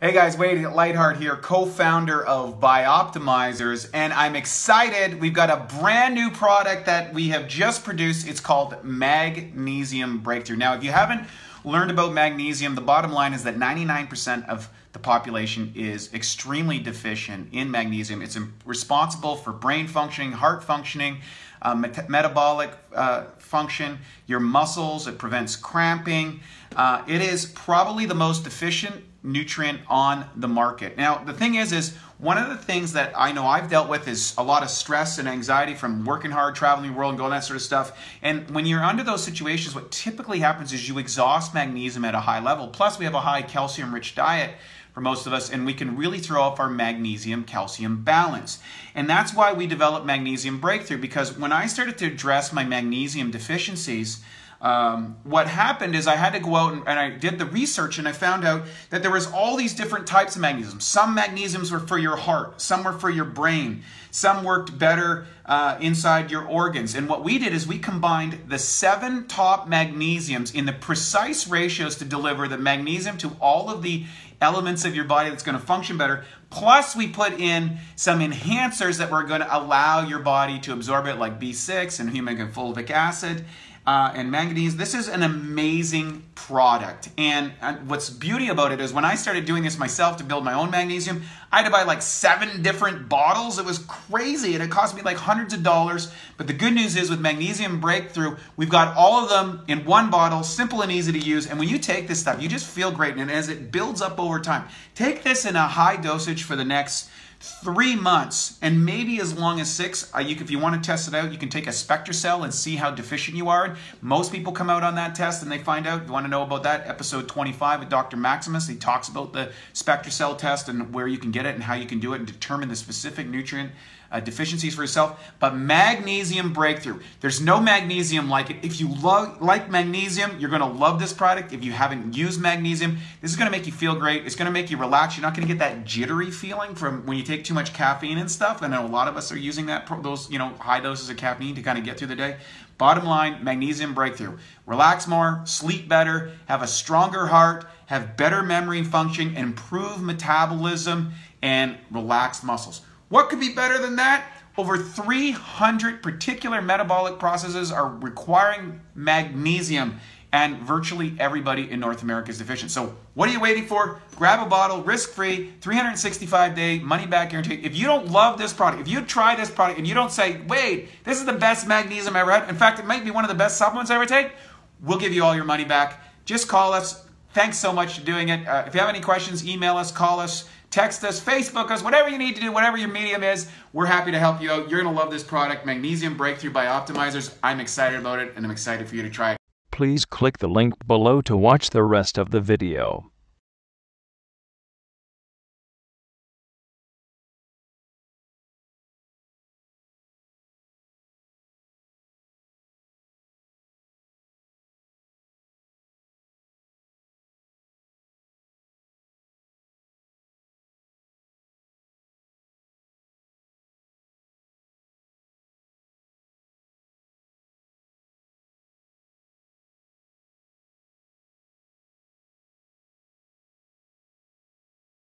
Hey guys, Wade Lightheart here, co-founder of Bioptimizers, and I'm excited. We've got a brand new product that we have just produced. It's called Magnesium Breakthrough. Now, if you haven't learned about magnesium, the bottom line is that 99% of the population is extremely deficient in magnesium. It's responsible for brain functioning, heart functioning, uh, met metabolic uh, function, your muscles, it prevents cramping. Uh, it is probably the most deficient nutrient on the market. Now, the thing is, is one of the things that I know I've dealt with is a lot of stress and anxiety from working hard, traveling the world, and all that sort of stuff. And when you're under those situations, what typically happens is you exhaust magnesium at a high level. Plus, we have a high calcium-rich diet for most of us, and we can really throw off our magnesium calcium balance. And that's why we developed Magnesium Breakthrough, because when I started to address my magnesium deficiencies, um, what happened is I had to go out and, and, I did the research and I found out that there was all these different types of magnesium. Some magnesiums were for your heart, some were for your brain, some worked better uh, inside your organs. And what we did is we combined the seven top magnesiums in the precise ratios to deliver the magnesium to all of the elements of your body that's going to function better. Plus, we put in some enhancers that were going to allow your body to absorb it, like B6 and humic and fulvic acid uh, and manganese. This is an amazing product. And uh, what's beauty about it is when I started doing this myself to build my own magnesium, I had to buy like seven different bottles. It was crazy and it cost me like hundreds of dollars. But the good news is with Magnesium Breakthrough, we've got all of them in one bottle, simple and easy to use. And when you take this stuff, you just feel great. And as it builds up over time, take this in a high dosage for the next three months and maybe as long as six. Uh, you, if you want to test it out, you can take a SpectraCell and see how deficient you are. Most people come out on that test and they find out. You want to know about that, episode 25 with Dr. Maximus, he talks about the SpectraCell test and where you can get it and how you can do it and determine the specific nutrient uh, deficiencies for yourself. But magnesium breakthrough. There's no magnesium like it. If you love like magnesium, you're going to love this product. If you haven't used magnesium, this is going to make you feel great. It's going to make you relax. You're not going to get that jittery feeling from when you take too much caffeine and stuff. I know a lot of us are using that those you know high doses of caffeine to kind of get through the day. Bottom line, magnesium breakthrough. Relax more, sleep better, have a stronger heart, have better memory function, improve metabolism, and relaxed muscles. What could be better than that? Over 300 particular metabolic processes are requiring magnesium, and virtually everybody in North America is deficient. So, what are you waiting for? Grab a bottle, risk free, 365 day money back guarantee. If you don't love this product, if you try this product and you don't say, wait, this is the best magnesium I ever had, in fact, it might be one of the best supplements I ever take, we'll give you all your money back. Just call us. Thanks so much for doing it. Uh, if you have any questions, email us, call us text us, Facebook us, whatever you need to do, whatever your medium is, we're happy to help you out. You're going to love this product, Magnesium Breakthrough by Optimizers. I'm excited about it and I'm excited for you to try it. Please click the link below to watch the rest of the video.